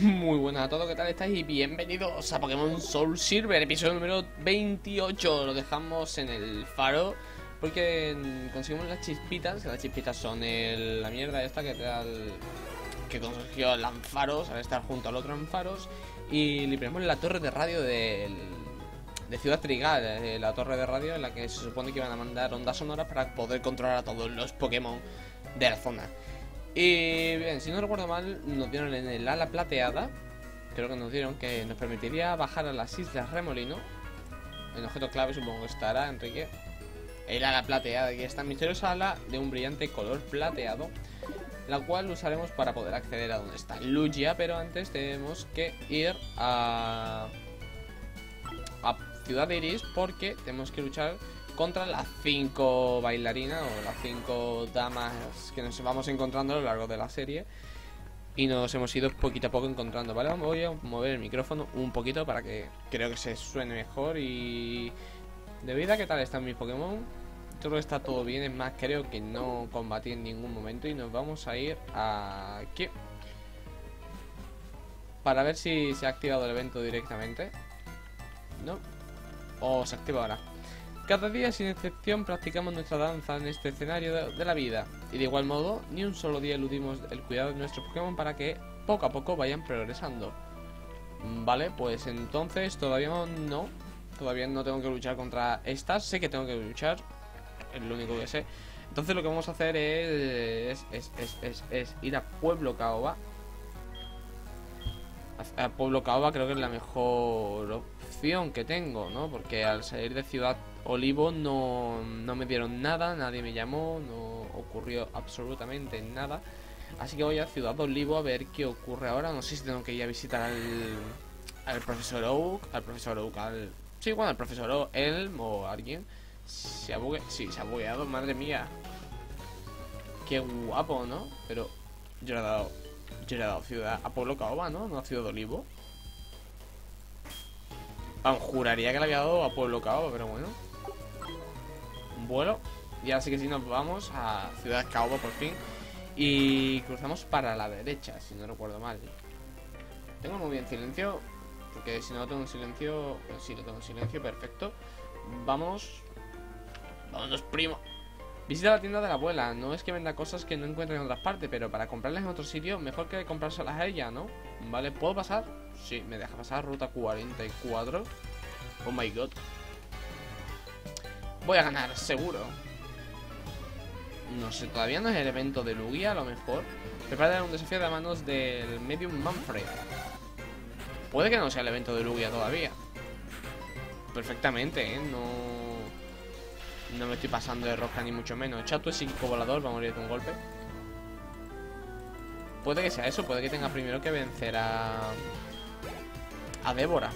Muy buenas a todos, ¿qué tal estáis? Y bienvenidos a Pokémon Soul Silver, episodio número 28 Lo dejamos en el faro porque conseguimos las chispitas, que las chispitas son el, la mierda esta que te da el, que consiguió Lanfaros, al estar junto al otro Lanfaros Y liberamos la torre de radio del, de Ciudad Trigal, eh, la torre de radio en la que se supone que iban a mandar ondas sonoras para poder controlar a todos los Pokémon de la zona y bien, si no recuerdo mal, nos dieron en el ala plateada, creo que nos dieron que nos permitiría bajar a las Islas Remolino. El objeto clave supongo que estará, Enrique. El ala plateada, y esta misteriosa ala de un brillante color plateado, la cual usaremos para poder acceder a donde está Lugia, pero antes tenemos que ir a, a Ciudad Iris porque tenemos que luchar contra las cinco bailarinas o las cinco damas que nos vamos encontrando a lo largo de la serie. Y nos hemos ido poquito a poco encontrando, ¿vale? Voy a mover el micrófono un poquito para que creo que se suene mejor y... De vida, ¿qué tal están mis Pokémon? Creo que está todo bien, es más, creo que no combatí en ningún momento y nos vamos a ir aquí. Para ver si se ha activado el evento directamente. ¿No? O se activa ahora. Cada día sin excepción practicamos nuestra danza en este escenario de, la vida y de igual modo ni un solo día eludimos el cuidado de nuestros Pokémon para que poco a poco vayan progresando. Vale, pues entonces todavía no, todavía no tengo que luchar contra estas, sé que tengo que luchar, es lo único que sé. Entonces lo que vamos a hacer es, es, es, es ir a Pueblo Caoba. A Pueblo Caoba creo que es la mejor opción que tengo, ¿no? Porque al salir de Ciudad Olivo no, no me dieron nada, nadie me llamó, no ocurrió absolutamente nada. Así que voy a Ciudad Olivo a ver qué ocurre ahora. No sé si tengo que ir a visitar al, al profesor Oak, al profesor Oak, al... Sí, bueno, al profesor Oak, Elm o alguien. Se ha bugueado, sí, se ha bugueado, madre mía. Qué guapo, ¿no? Pero yo le he dado, yo le he dado ciudad a Pueblo Caoba, ¿no? No a Ciudad Olivo. Vamos, juraría que le había dado a Pueblo Caoba, pero bueno vuelo. Y ahora sí que sí nos vamos a Ciudad Caoba por fin. Y cruzamos para la derecha, si no recuerdo mal. Tengo muy bien silencio. Porque si no tengo en silencio. Pues sí, lo tengo en silencio, perfecto. Vamos. Vámonos, primo. Visita la tienda de la abuela. No es que venda cosas que no encuentre en otras partes, pero para comprarlas en otro sitio, mejor que comprárselas a ella, ¿no? ¿Vale? ¿Puedo pasar? Sí, me deja pasar. Ruta 44. Oh my god. Voy a ganar, seguro. No sé, todavía no es el evento de Lugia, a lo mejor. Prepara un desafío de manos del Medium Manfred. Puede que no sea el evento de Lugia todavía. Perfectamente, ¿eh? No... No me estoy pasando de rosca ni mucho menos. Chato es psíquico volador, va a morir de un golpe. Puede que sea eso, puede que tenga primero que vencer a... A Débora.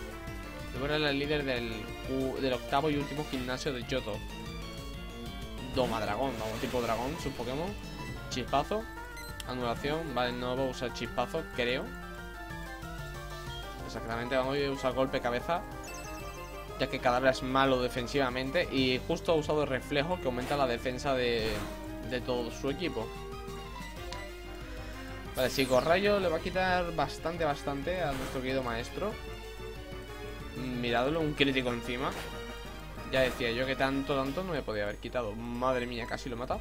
Débora es el líder del del octavo y último gimnasio de Yoto. Doma Dragón, vamos, tipo dragón, su Pokémon. Chispazo. Anulación. Vale, no voy a usar chispazo, creo. Exactamente, vamos a usar golpe cabeza. Ya que Cadabra es malo defensivamente. Y justo ha usado reflejo que aumenta la defensa de, de todo su equipo. Vale, Rayo le va a quitar bastante, bastante a nuestro querido maestro. Miradlo, un crítico encima. Ya decía yo que tanto, tanto no me podía haber quitado. Madre mía, casi lo he matado.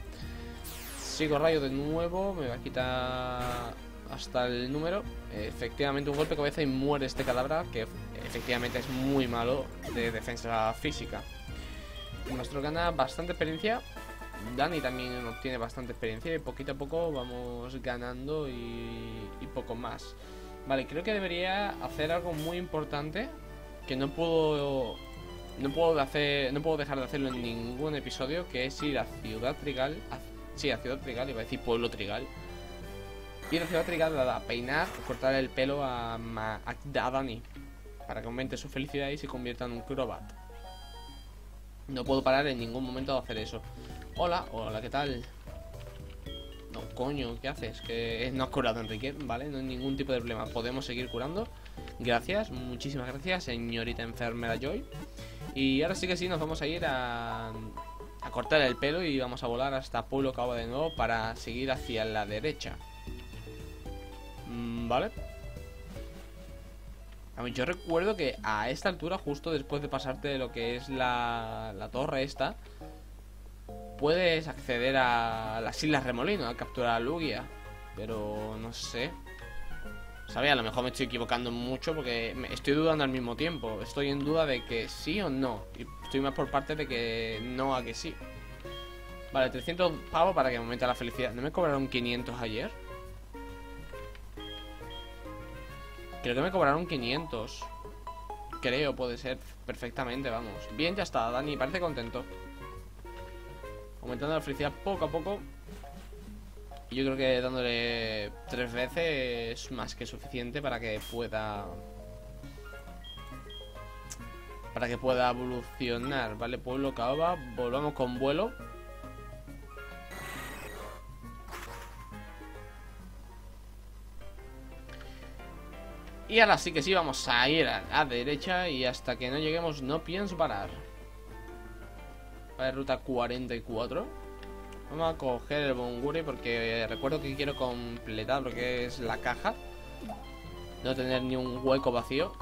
Sigo rayo de nuevo, me va a quitar hasta el número. Efectivamente, un golpe de cabeza y muere este cadáver, que efectivamente es muy malo de defensa física. Nuestro gana bastante experiencia. Dani también obtiene bastante experiencia y poquito a poco vamos ganando y poco más. Vale, creo que debería hacer algo muy importante que no puedo no puedo hacer no puedo dejar de hacerlo en ningún episodio que es ir a Ciudad Trigal a, sí a Ciudad Trigal iba a decir Pueblo Trigal. Ir a Ciudad Trigal a peinar cortar el pelo a, a, Dani para que aumente su felicidad y se convierta en un Crobat. No puedo parar en ningún momento de hacer eso. Hola hola qué tal no coño qué haces que no has curado Enrique vale no hay ningún tipo de problema. Podemos seguir curando Gracias, muchísimas gracias, señorita enfermera Joy. Y ahora sí que sí, nos vamos a ir a, a cortar el pelo y vamos a volar hasta Pueblo Cabo de nuevo para seguir hacia la derecha. Mm, ¿Vale? A ver, yo recuerdo que a esta altura, justo después de pasarte de lo que es la, la torre esta, puedes acceder a las Islas Remolino, a capturar a Lugia. Pero no sé. ¿Sabes? A lo mejor me estoy equivocando mucho porque me estoy dudando al mismo tiempo. Estoy en duda de que sí o no. Y estoy más por parte de que no a que sí. Vale, 300 pavos para que me la felicidad. ¿No me cobraron 500 ayer? Creo que me cobraron 500. Creo, puede ser perfectamente, vamos. Bien, ya está, Dani, parece contento. Aumentando la felicidad poco a poco. Yo creo que dándole tres veces es más que suficiente para que pueda... Para que pueda evolucionar, ¿vale? Pueblo Caoba, volvamos con vuelo. Y ahora sí que sí, vamos a ir a la derecha y hasta que no lleguemos no pienso parar. Vale, ruta 44. Vamos a coger el Bonguri porque recuerdo que quiero completar lo que es la caja. No tener ni un hueco vacío.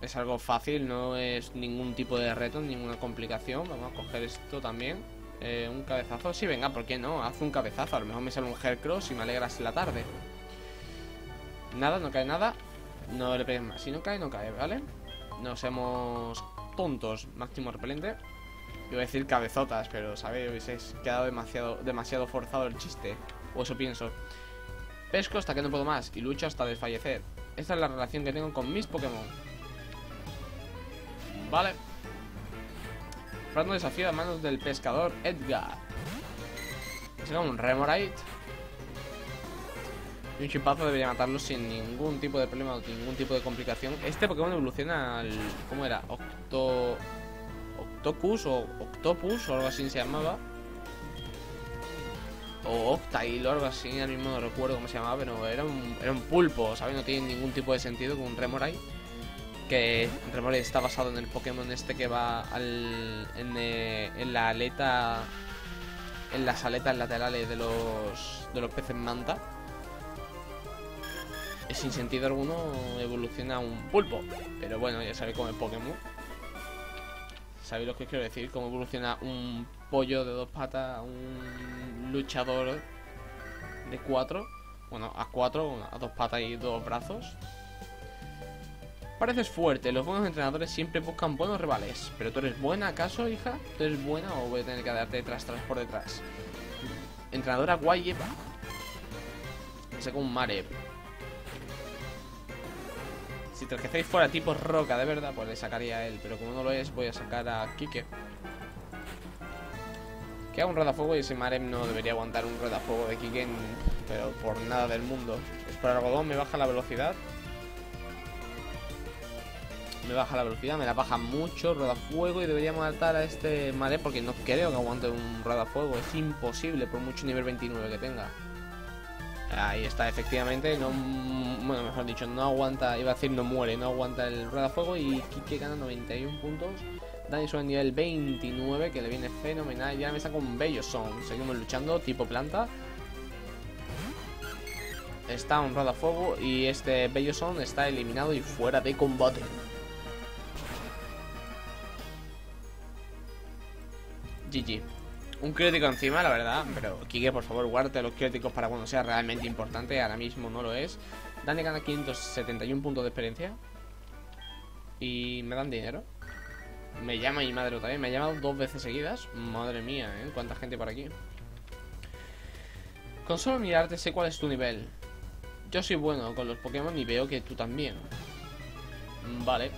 Es algo fácil, no es ningún tipo de reto, ninguna complicación. Vamos a coger esto también. Eh, un cabezazo. Sí, venga, ¿por qué no? Haz un cabezazo. A lo mejor me sale un Hercross y me alegras la tarde. Nada, no cae nada. No le pegues más. Si no cae, no cae, ¿vale? No seamos tontos. Máximo repelente. Iba a decir cabezotas, pero, ¿sabéis? Habéis quedado demasiado, demasiado forzado el chiste. O eso pienso. Pesco hasta que no puedo más y lucho hasta desfallecer. Esta es la relación que tengo con mis Pokémon. Vale. Prando desafío a manos del pescador Edgar. Será un Remorite. Y un chimpazo debería matarlo sin ningún tipo de problema o ningún tipo de complicación. Este Pokémon evoluciona al... ¿Cómo era? Octo... Octopus o Octopus o algo así se llamaba. O Octail o algo así, al mismo no recuerdo cómo se llamaba, pero era un, era un pulpo, ¿sabes? No tiene ningún tipo de sentido con un Remorai. Que Remorai está basado en el Pokémon este que va al, en, eh, en la aleta... En las aletas laterales de los, de los peces manta sin sentido alguno evoluciona a un pulpo. Pero bueno, ya sabéis cómo es Pokémon. ¿Sabéis lo que quiero decir? Cómo evoluciona un pollo de dos patas un luchador de cuatro. Bueno, a cuatro, a dos patas y dos brazos. Pareces fuerte, los buenos entrenadores siempre buscan buenos rivales. ¿Pero tú eres buena acaso, hija? ¿Tú eres buena o voy a tener que darte detrás, tras por detrás? Entrenadora guay, Me saco un Marep. Si Tergecéis fuera tipo roca de verdad, pues le sacaría a él. Pero como no lo es, voy a sacar a Kike. Que haga un rodafuego y ese Marem no debería aguantar un rodafuego de Kike, pero por nada del mundo. Es por algodón, me baja la velocidad. Me baja la velocidad, me la baja mucho, rodafuego y debería matar a este Marem porque no creo que aguante un rodafuego. Es imposible por mucho nivel 29 que tenga. Ahí está, efectivamente, no, bueno, mejor dicho, no aguanta, iba a decir no muere, no aguanta el rueda fuego y Kike gana 91 puntos. Dani sube nivel 29, que le viene fenomenal. Ya me saca un bello son. Seguimos luchando, tipo planta. Está un rueda fuego y este bello son está eliminado y fuera de combate. GG. Un crítico encima, la verdad. Pero Kike, por favor, guárdate los críticos para cuando sea realmente importante. Ahora mismo no lo es. Dani gana 571 puntos de experiencia. Y me dan dinero. Me llama mi madre también. Me ha llamado dos veces seguidas. Madre mía, ¿eh? Cuánta gente por aquí. Con solo mirarte sé cuál es tu nivel. Yo soy bueno con los Pokémon y veo que tú también. Vale.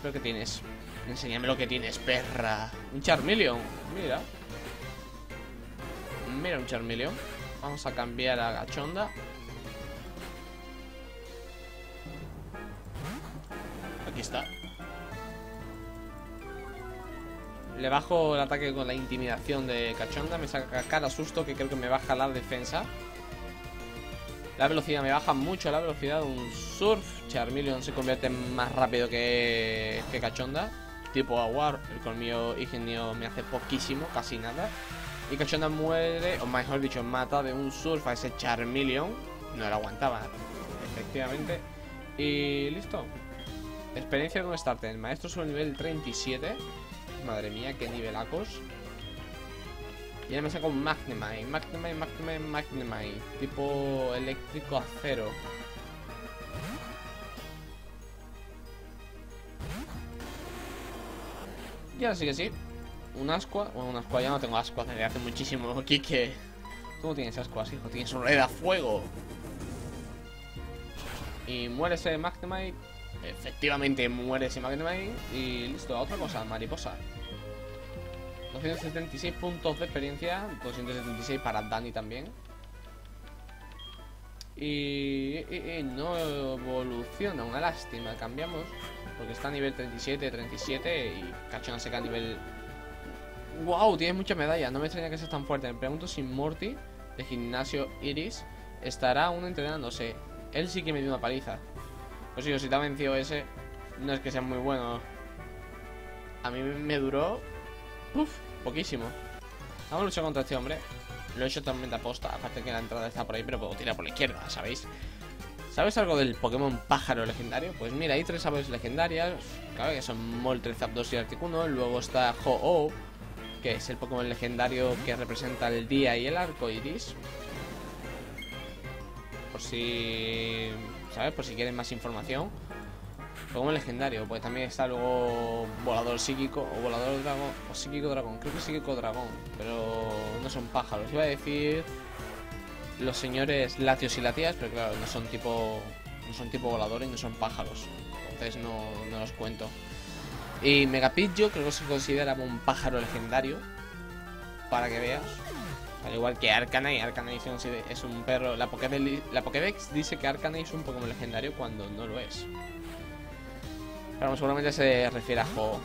Pero que tienes Enséñame lo que tienes, perra. Un Charmeleon. Mira. Mira un Charmeleon. Vamos a cambiar a Gachonda. Aquí está. Le bajo el ataque con la intimidación de Cachonda. Me saca cada susto que creo que me baja la defensa. La velocidad me baja mucho la velocidad. Un surf. Charmeleon se convierte más rápido que, que Cachonda tipo agua, el colmillo ingenio me hace poquísimo, casi nada. Y Cachonda muere, o mejor dicho, mata de un surf a ese Charmeleon. No lo aguantaba, efectivamente. Y listo. Experiencia con starter. Maestro sobre nivel 37. Madre mía, qué nivelacos. Y ahora me saco un Magnemite. Magnemite, Magnemite, Magnemite. Tipo eléctrico acero. Y sí que sí. Un ascua. Bueno, un ascua ya no tengo ascua desde hace muchísimo. Kike. Tú no tienes ascuas, hijo. Tienes un rey de fuego. Y muere ese Magnemite. Efectivamente muere ese Magnemite. Y listo, otra cosa, mariposa. 276 puntos de experiencia. 276 para Dani también. Y, no evoluciona, una lástima. Cambiamos. Porque está a nivel 37, 37 y Cachona seca a nivel... ¡Wow! Tienes muchas medallas. No me extraña que seas tan fuerte. Me pregunto si Morty, de gimnasio Iris, estará aún entrenándose. Él sí que me dio una paliza. Pues sí, si te ha vencido ese, no es que sea muy bueno. A mí me duró... Uf, poquísimo. Vamos a luchar contra este hombre. Lo he hecho totalmente aposta. Aparte que la entrada está por ahí, pero puedo tirar por la izquierda, ¿sabéis? ¿Sabes algo del Pokémon pájaro legendario? Pues mira, hay tres aves legendarias. Claro que son Moltres, Zapdos y Articuno. Luego está Ho-Oh, que es el Pokémon legendario que representa el día y el arco iris. Por si. ¿Sabes? Por si quieren más información. Pokémon legendario, pues también está luego Volador psíquico o Volador dragón o psíquico dragón. Creo que psíquico dragón, pero no son pájaros. Iba a decir los señores latios y latias, pero claro, no son tipo no son tipo voladores, no son pájaros. Entonces no, no los cuento. Y Megapidgeot creo que se considera un pájaro legendario. Para que veas. Al igual que Arcanine, Arcanine es un perro. La Pokédex, la Pokédex dice que Arcanine es un Pokémon legendario cuando no lo es. Pero seguramente se refiere a Ho,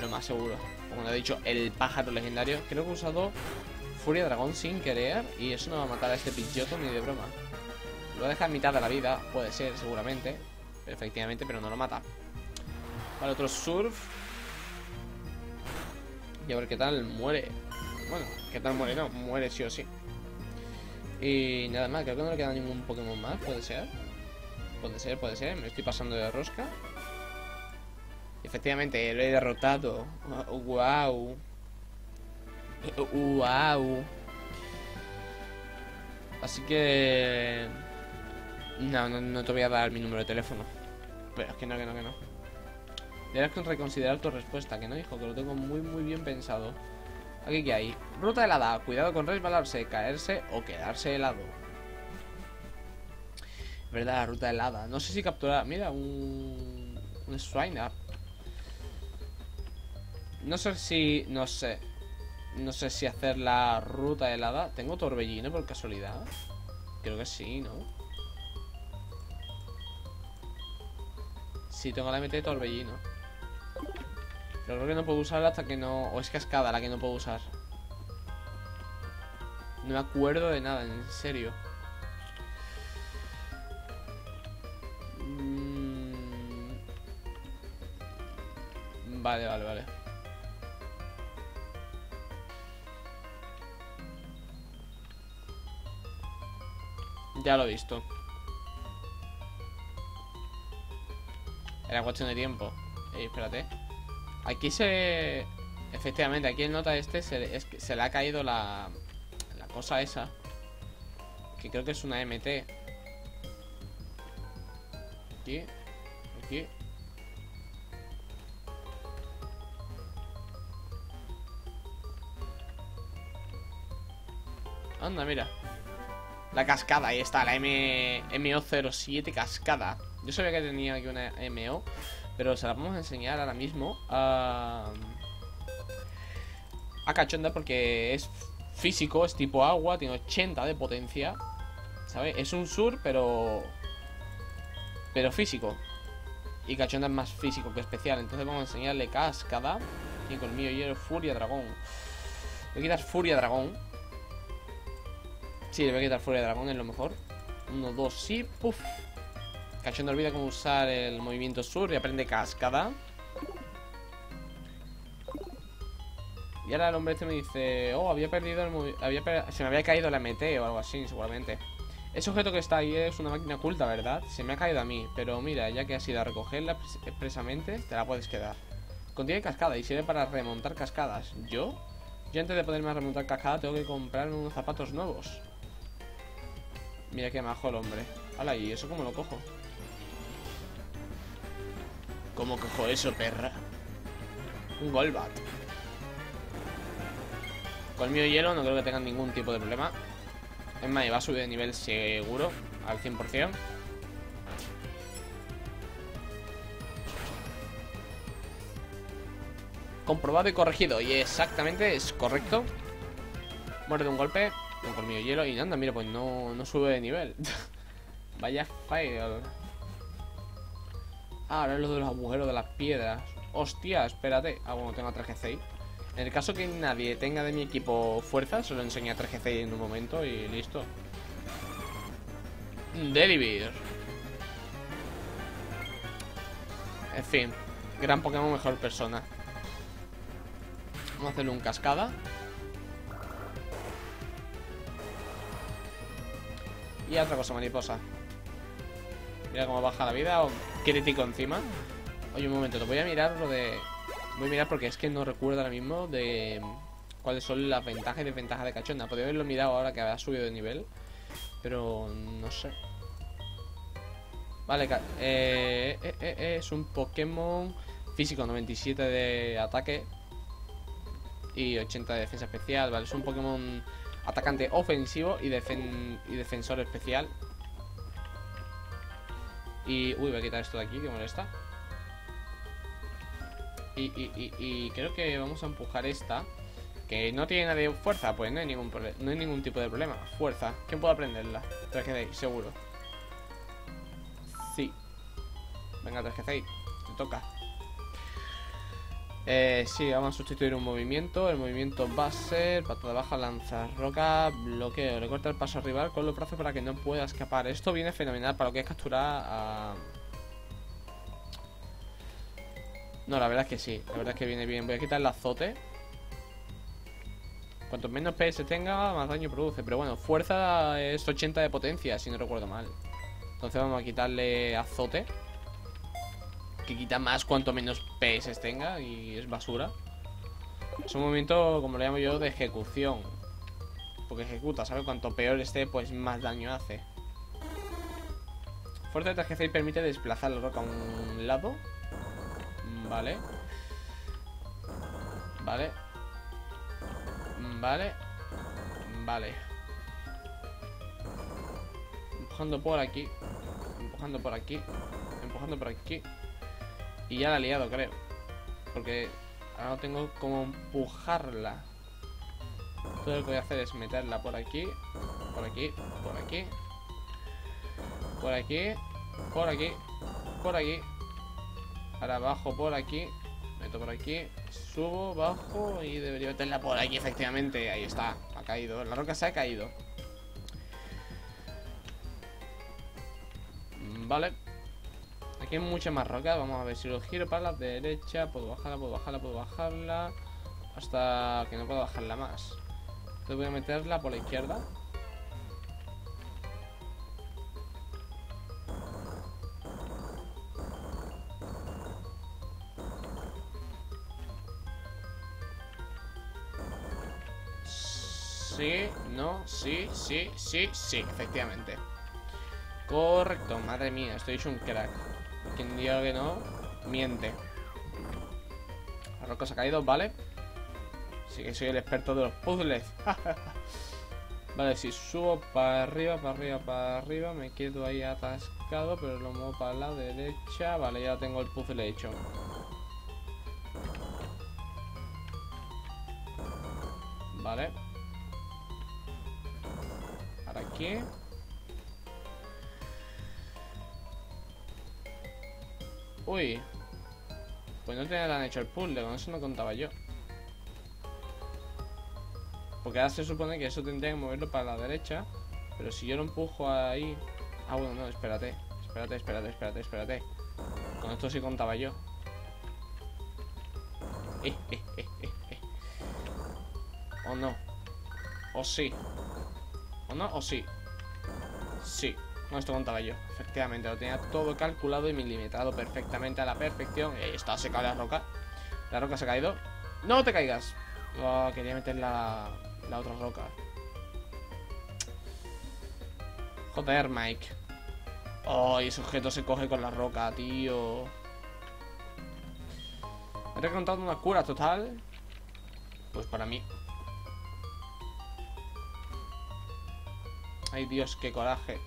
lo más seguro. Como he dicho, el pájaro legendario. Creo que he usado Furia Dragón sin querer y eso no va a matar a este Pidgeotto ni de broma. Lo deja a mitad de la vida, puede ser, seguramente. Efectivamente, pero no lo mata. Vale, otro Surf. Y a ver qué tal muere. Bueno, qué tal muere, no, muere sí o sí. Y nada más, creo que no le queda ningún Pokémon más, puede ser. Puede ser, puede ser, me estoy pasando de rosca. Efectivamente, lo he derrotado. ¡Wow! Wow. Así que... No, no, te voy a dar mi número de teléfono. Pero es que no, que no, que no. Debes reconsiderar tu respuesta, que no, hijo, que lo tengo muy, muy bien pensado. Aquí que hay. Ruta helada. Cuidado con resbalarse, caerse o quedarse helado. Verdad, ruta helada. No sé si capturar... Mira, un... Un swine up. No sé si... No sé. No sé si hacer la ruta helada. ¿Tengo torbellino por casualidad? Creo que sí, ¿no? Sí, tengo la MT de torbellino. Pero creo que no puedo usarla hasta que no... O es cascada la que no puedo usar. No me acuerdo de nada, en serio. Mm. Vale, vale, vale. Ya lo he visto. Era cuestión de tiempo. Eh, espérate. Aquí se... Efectivamente, aquí en nota este se, es se le ha caído la... La cosa esa. Que creo que es una MT. Aquí. Aquí. Anda, mira. La cascada, ahí está, la M MO07 cascada. Yo sabía que tenía aquí una MO Pero se la vamos a enseñar ahora mismo. A, a Cachonda porque es físico, es tipo agua Tiene 80 de potencia ¿Sabes? Es un sur, pero... Pero físico. Y Cachonda es más físico que especial Entonces vamos a enseñarle cascada. Y con mío hielo, furia dragón. Voy a quitar furia dragón Sí, le quitar fuera de dragón, es lo mejor. Uno, dos, sí, puff. Cachondo olvida cómo usar el movimiento sur y aprende cascada. Y ahora el hombre este me dice, oh, había perdido el había se me había caído la MT o algo así, seguramente. Ese objeto que está ahí es una máquina oculta, ¿verdad? Se me ha caído a mí, pero mira, ya que has ido a recogerla expresamente, te la puedes quedar. Contiene cascada y sirve para remontar cascadas. ¿Yo? Yo antes de poderme remontar cascada tengo que comprarme unos zapatos nuevos. Mira qué majo el hombre. Hala, ¿y eso cómo lo cojo? ¿Cómo cojo eso, perra? Un Golbat. Colmillo de hielo no creo que tengan ningún tipo de problema. Es más, va a subir de nivel seguro al 100%. Comprobado y corregido. Y exactamente es correcto. Muere de un golpe. Un colmillo hielo. Y anda, mira, pues no, no sube de nivel. Vaya fail. Ah, ahora es lo de los agujeros de las piedras. Hostia, espérate. Ah, bueno, tengo 3G6. En el caso que nadie tenga de mi equipo fuerza, se lo enseña 3G6 en un momento y listo. Delibir. En fin, gran Pokémon, mejor persona. Vamos a hacerle un cascada. Y otra cosa, mariposa. Mira cómo baja la vida o crítico encima. Oye, un momento, te voy a mirar lo de... Voy a mirar porque es que no recuerdo ahora mismo de cuáles son las ventajas y desventajas de cachonda. Podría haberlo mirado ahora que había subido de nivel. Pero no sé. Vale, eh, eh, eh, es un Pokémon físico, 97 de ataque y 80 de defensa especial. Vale, es un Pokémon atacante ofensivo y, defensor especial. Y... Uy, voy a quitar esto de aquí que molesta. Y, y, y, creo que vamos a empujar esta. Que no tiene nadie fuerza, pues no hay ningún no hay ningún tipo de problema. Fuerza. ¿Quién puede aprenderla? 3 seguro. Sí. Venga, 3 te toca. Eh, sí, vamos a sustituir un movimiento. El movimiento va a ser patada baja, lanza, roca, bloqueo. Recorta el paso rival con los brazos para que no pueda escapar. Esto viene fenomenal para lo que es capturar a... No, la verdad es que sí. La verdad es que viene bien. Voy a quitar el azote. Cuanto menos PS tenga, más daño produce. Pero bueno, fuerza es 80 de potencia, si no recuerdo mal. Entonces vamos a quitarle azote. Que quita más cuanto menos PS tenga y es basura. Es un movimiento, como lo llamo yo, de ejecución. Porque ejecuta, ¿sabes? Cuanto peor esté, pues más daño hace. Fuerza de 3 permite desplazar la roca a un lado Vale. Vale. Vale. Vale. Empujando por aquí. Empujando por aquí. Empujando por aquí. Y ya la he liado, creo. Porque ahora no tengo como empujarla. Todo lo que voy a hacer es meterla por aquí. Por aquí. Por aquí. Por aquí. Por aquí. Por aquí. Ahora bajo por aquí. Meto por aquí. Subo, bajo y debería meterla por aquí, efectivamente. Ahí está. Ha caído. La roca se ha caído. Vale. Aquí hay muchas más rocas. Vamos a ver si lo giro para la derecha. Puedo bajarla, puedo bajarla, puedo bajarla. Hasta que no puedo bajarla más. Entonces voy a meterla por la izquierda. Sí, no, sí, sí, sí, sí, efectivamente. Correcto, madre mía, estoy hecho un crack. Quien diga que no, miente. La roca se ha caído, ¿vale? Sí que soy el experto de los puzzles. vale, si subo para arriba, para arriba, para arriba, me quedo ahí atascado, pero lo muevo para la derecha. Vale, ya tengo el puzzle hecho. Vale. Para aquí. Uy. Pues no tenían hecho el puzzle, con eso no contaba yo. Porque ahora se supone que eso tendría que moverlo para la derecha. Pero si yo lo empujo ahí... Ah, bueno, no, espérate. Espérate, espérate, espérate, espérate. Con esto sí contaba yo. Eh, eh, eh, O no. O sí. ¿O no? ¿O sí? Sí, no esto contaba yo. Efectivamente, lo tenía todo calculado y milimetrado perfectamente a la perfección. Eh, está secada la roca. La roca se ha caído. ¡No te caigas! Oh, quería meter la, la otra roca. Joder, Mike. Oh, ese objeto se coge con la roca, tío. He recontado una cura total. Pues para mí. Ay, Dios, qué coraje.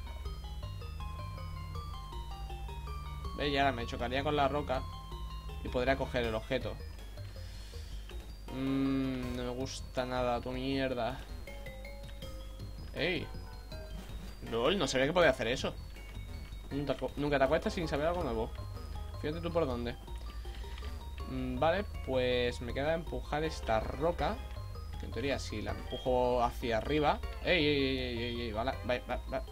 Y ahora me chocaría con la roca y podría coger el objeto. Mmm, no me gusta nada tu mierda. ¡Ey! LOL, no sabía que podía hacer eso. Nunca, te acuestas sin saber algo nuevo. Fíjate tú por dónde. Mm, vale, pues me queda empujar esta roca. en teoría, si la empujo hacia arriba. ¡Ey, ey, ey, ey! ey vaya,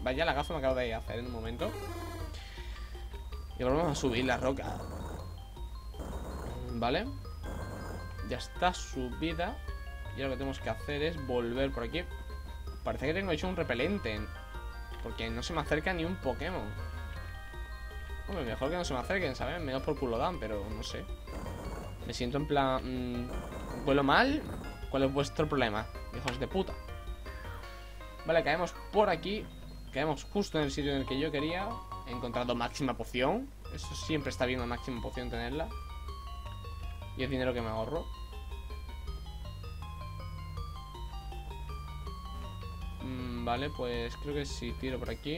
vaya la gafa me acabo de hacer en un momento. Y volvemos a subir la roca. Vale. Ya está subida. Y ahora lo que tenemos que hacer es volver por aquí. Parece que tengo hecho un repelente. Porque no se me acerca ni un Pokémon. Hombre, mejor que no se me acerquen, ¿sabes? Menos por culo dan, pero no sé. Me siento en plan... ¿Vuelo mal? ¿Cuál es vuestro problema? Hijos de puta. Vale, caemos por aquí. Caemos justo en el sitio en el que yo quería. He encontrado máxima poción. Eso siempre está bien, la máxima poción tenerla. Y es dinero que me ahorro. Mm, vale, pues creo que si tiro por aquí.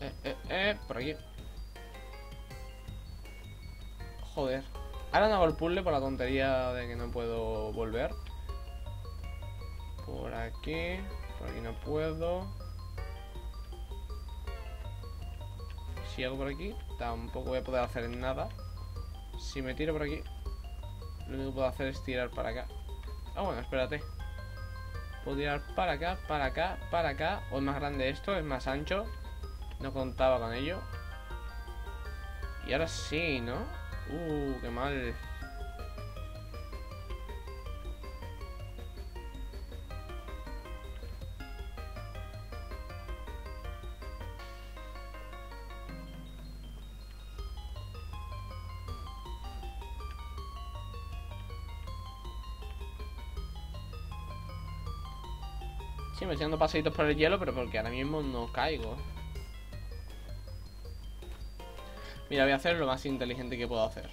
Eh, eh, eh, por aquí. Joder. Ahora no hago el puzzle por la tontería de que no puedo volver. Aquí. Por aquí no puedo. Si hago por aquí, tampoco voy a poder hacer nada. Si me tiro por aquí, lo único que puedo hacer es tirar para acá. Ah, bueno, espérate. Puedo tirar para acá, para acá, para acá. O es más grande esto, es más ancho. No contaba con ello. Y ahora sí, ¿no? Uh, qué mal. Sí, me estoy dando paseitos por el hielo, pero porque ahora mismo no caigo. Mira, voy a hacer lo más inteligente que puedo hacer.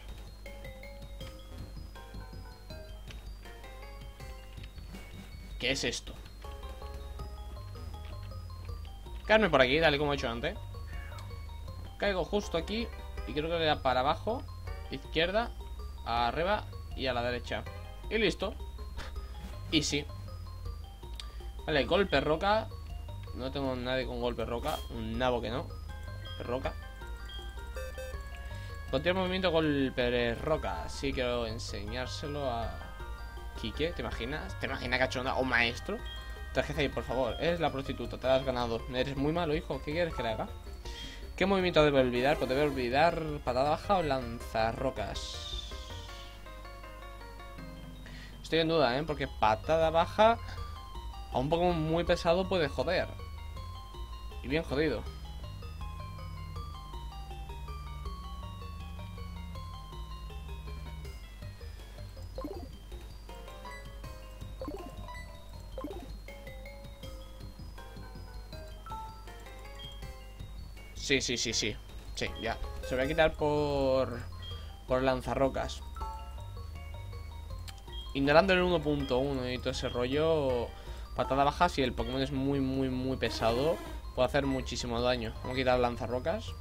¿Qué es esto? Caerme por aquí, dale como he hecho antes. Caigo justo aquí y creo que le da para abajo, izquierda, arriba y a la derecha. Y listo. Y sí. Vale, golpe roca. No tengo nadie con golpe roca. Un nabo que no. roca. Continúa movimiento golpe roca. Sí quiero enseñárselo a Kike. ¿Te imaginas? ¿Te imaginas cachonda? O maestro. Traje ahí, por favor. Eres la prostituta. Te has ganado. Eres muy malo, hijo. ¿Qué quieres que le haga? ¿Qué movimiento debe olvidar? Pues debe olvidar patada baja o lanzar rocas. Estoy en duda, ¿eh? Porque patada baja a un poco muy pesado puede joder. Y bien jodido. Sí, sí, sí, sí. Sí, ya. Se va a quitar por... Por lanzarrocas. Ignorando el 1.1 y todo ese rollo... Patada baja, si el Pokémon es muy, muy, muy pesado, puede hacer muchísimo daño. Vamos a quitar lanzarrocas.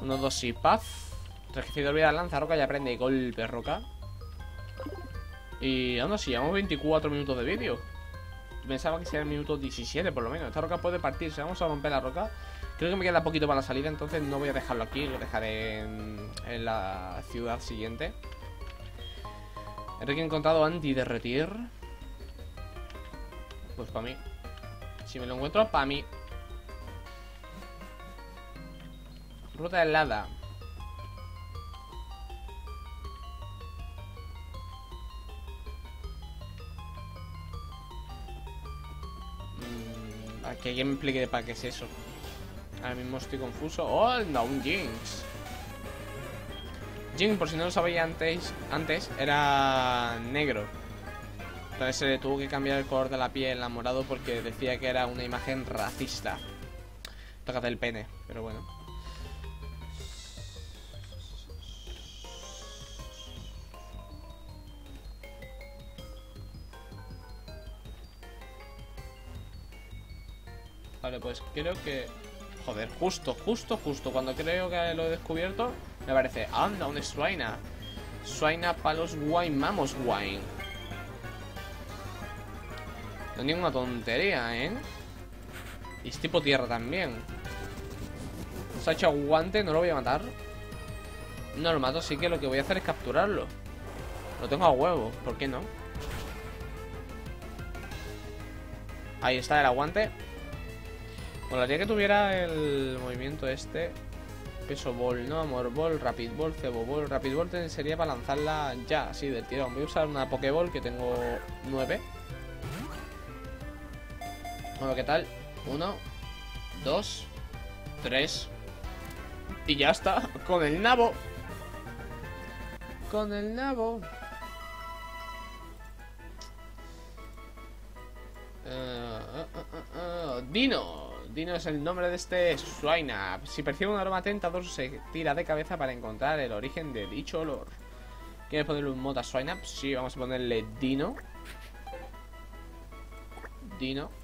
1, 2 y paz. Tras olvida lanzarroca y aprende golpe roca. Y aún así, llevamos 24 minutos de vídeo. Pensaba que sería el minuto 17 por lo menos. Esta roca puede partirse. Vamos a romper la roca. Creo que me queda poquito para la salida, entonces no voy a dejarlo aquí. Lo dejaré en, la ciudad siguiente. Enrique encontrado anti-derretir. Pues para mí. Si me lo encuentro, para mí. Ruta helada. Mm, A que alguien me explique para qué es eso. Ahora mismo estoy confuso. ¡Oh, no! Un Jinx. Jinx, por si no lo sabéis antes, antes era negro. Entonces se le tuvo que cambiar el color de la piel a morado porque decía que era una imagen racista. Tócate el pene, pero bueno. Vale, pues creo que... Joder, justo, justo, justo Cuando creo que lo he descubierto Me parece, anda, un Swaina Swaina palos wine, mamos wine No ninguna tontería, ¿eh? Y es tipo tierra también Se ha hecho aguante, no lo voy a matar No lo mato, así que lo que voy a hacer es capturarlo Lo tengo a huevo, ¿por qué no? Ahí está el aguante Molaría que tuviera el movimiento este Peso Ball, ¿no? Amor Ball, Rapid Ball, Cebo Ball Rapid Ball sería para lanzarla ya, así del tirón Voy a usar una Pokéball que tengo 9 Bueno, ¿qué tal? 1 2 3 Y ya está, con el nabo Con el nabo uh, uh, uh, Dino Dino es el nombre de este Swaina. Si percibe un aroma tentador, se tira de cabeza para encontrar el origen de dicho olor. ¿Quieres ponerle un mod a Swaina? Sí, vamos a ponerle Dino. Dino.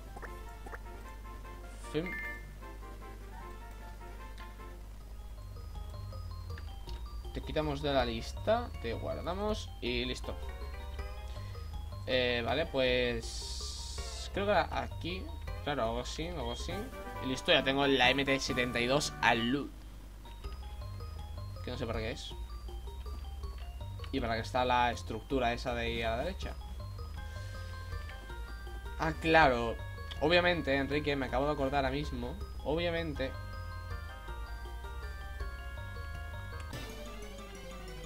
Te quitamos de la lista, te guardamos y listo. Eh, vale, pues... Creo que aquí Claro, hago así, hago así. Y listo, ya tengo la MT-72 al loot. Que no sé para qué es. Y para qué está la estructura esa de ahí a la derecha. Ah, claro. Obviamente, Enrique, me acabo de acordar ahora mismo. Obviamente.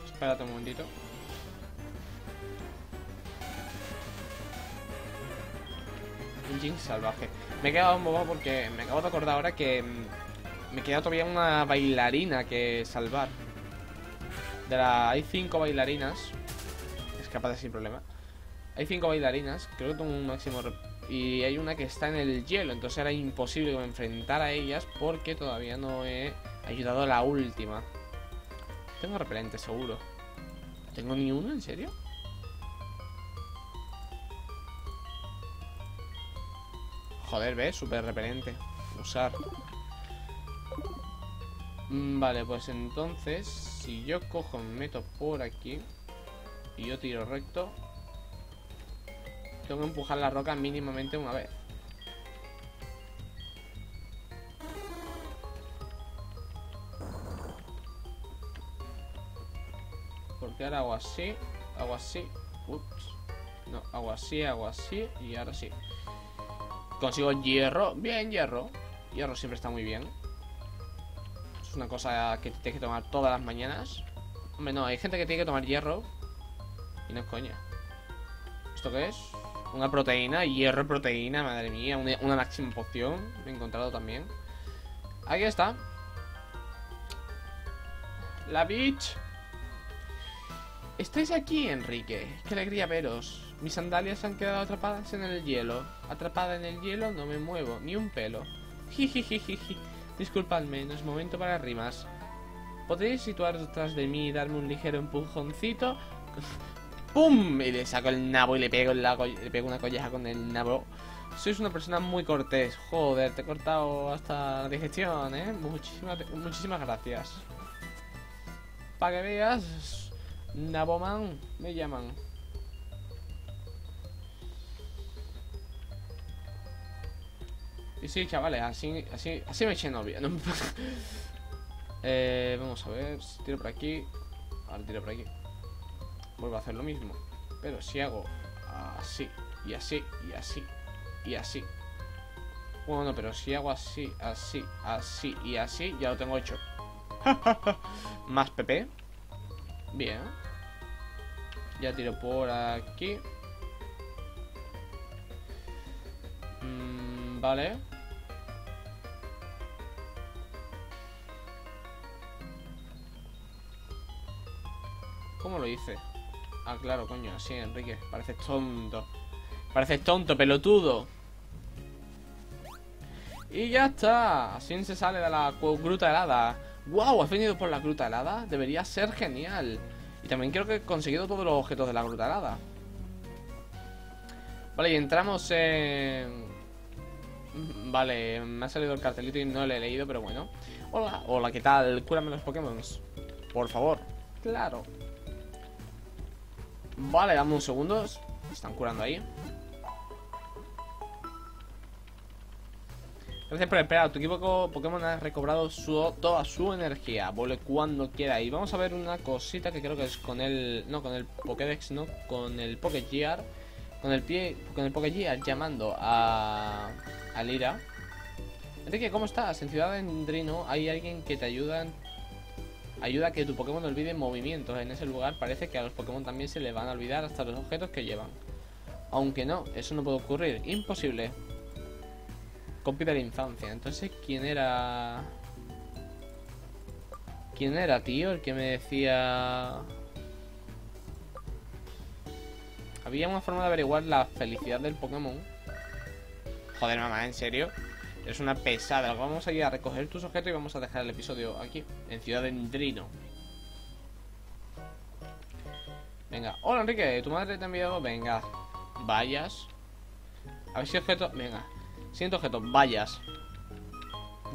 Espérate un momentito. Un Jinx salvaje. Me he quedado un bobo porque me acabo de acordar ahora que mm, me queda todavía una bailarina que salvar. De la... Hay cinco bailarinas. Escapa de sin problema. Hay cinco bailarinas. Creo que tengo un máximo... Y hay una que está en el hielo. Entonces era imposible que me enfrentara a ellas porque todavía no he ayudado a la última. Tengo repelente, seguro. ¿Tengo ni uno? ¿En serio? Joder, ¿ves? Súper repelente. Usar. Mm, vale, pues entonces, si yo cojo, me meto por aquí y yo tiro recto, tengo que empujar la roca mínimamente una vez. Porque ahora hago así, hago así, no, hago así, hago así y ahora sí. Consigo hierro. Bien, hierro. Hierro siempre está muy bien. Es una cosa que tienes que tomar todas las mañanas. Hombre, no, hay gente que tiene que tomar hierro. Y no es coña. ¿Esto qué es? Una proteína, hierro, proteína, madre mía. Una, máxima poción. Me he encontrado también. Aquí está. La bitch. ¿Estáis aquí, Enrique? Qué alegría veros. Mis sandalias han quedado atrapadas en el hielo. Atrapada en el hielo no me muevo, ni un pelo. Jijijijiji. Disculpadme, no es momento para rimas. ¿Podéis situar detrás de mí y darme un ligero empujoncito? ¡Pum! Y le saco el nabo y le pego, le pego una colleja con el nabo. Sois una persona muy cortés. Joder, te he cortado hasta la digestión, ¿eh? Muchísimas, muchísimas gracias. Para que veas, Naboman me llaman. Y sí, chavales, así, así, así me eché novia. ¿no? eh, vamos a ver, tiro por aquí. Ahora tiro por aquí vuelvo a hacer lo mismo. Pero si hago así, y así, y así, y así. Bueno, pero si hago así, así, así y así, ya lo tengo hecho. Más PP. Bien. Ya tiro por aquí. Mm, vale. ¿Cómo lo hice? Ah, claro, coño, así, Enrique. Pareces tonto. Pareces tonto, pelotudo. Y ya está. Así se sale de la gruta helada. ¡Wow! ¿Has venido por la gruta helada? Debería ser genial. Y también creo que he conseguido todos los objetos de la gruta helada. Vale, y entramos en... Vale, me ha salido el cartelito y no lo he leído, pero bueno. Hola, hola, ¿qué tal? Cúrame los Pokémon. Por favor. Claro. Vale, dame un segundo. Están curando ahí. Gracias por esperar. Tu equipo Pokémon ha recobrado toda su energía. Vuelve cuando quiera. Y vamos a ver una cosita que creo que es con el... No, con el Pokédex, no. Con el Pokégear. Con el pie... Con el Pokégear llamando a... A Lira. Enrique, ¿cómo estás? En Ciudad de Endrino hay alguien que te ayuda... Ayuda a que tu Pokémon olvide movimientos. En ese lugar parece que a los Pokémon también se les van a olvidar hasta los objetos que llevan. Aunque no, eso no puede ocurrir. Imposible. Copy de la infancia. Entonces, ¿quién era...? ¿Quién era, tío? El que me decía... Había una forma de averiguar la felicidad del Pokémon. Joder, mamá, ¿en serio? Es una pesada. Vamos a ir a recoger tus objetos y vamos a dejar el episodio aquí, en Ciudad de Endrino. Venga. Hola, Enrique. ¿Tu madre te ha enviado? Venga. Vayas. A ver si objeto... Venga. Siento objeto, vayas.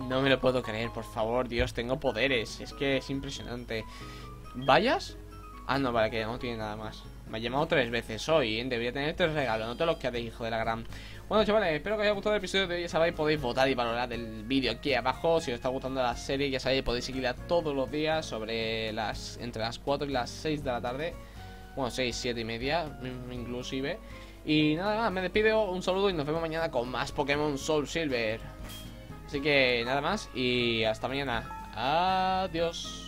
No me lo puedo creer, por favor, Dios, tengo poderes. Es que es impresionante. ¿Vayas? Ah, no, vale, que no tiene nada más. Me ha llamado tres veces hoy, ¿eh? Debería tener tres regalos, no te los que hijo de la gran. Bueno, chavales, espero que os haya gustado el episodio de hoy. Ya sabéis, podéis votar y valorar el vídeo aquí abajo. Si os está gustando la serie, ya sabéis, podéis seguirla todos los días sobre las entre las 4 y las 6 de la tarde. Bueno, 6, 7 y media, inclusive. Y nada más, me despido, un saludo y nos vemos mañana con más Pokémon Soul Silver. Así que nada más y hasta mañana. Adiós.